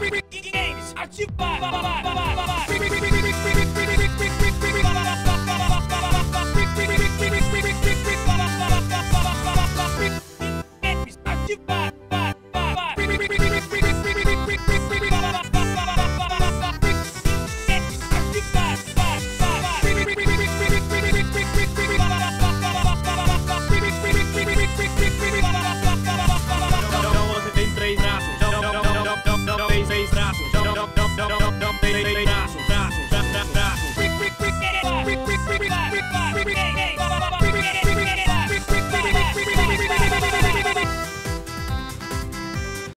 Games, ativar!